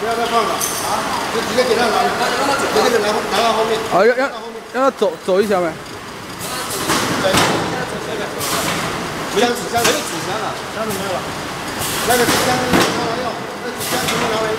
不要再放了啊！就直接给他拿，让他直接给拿拿到后面。好，让让让他走走一下呗。对，没有纸箱，没有纸箱了，箱子没有了，那个纸箱拿来用，那纸箱全部拿来用。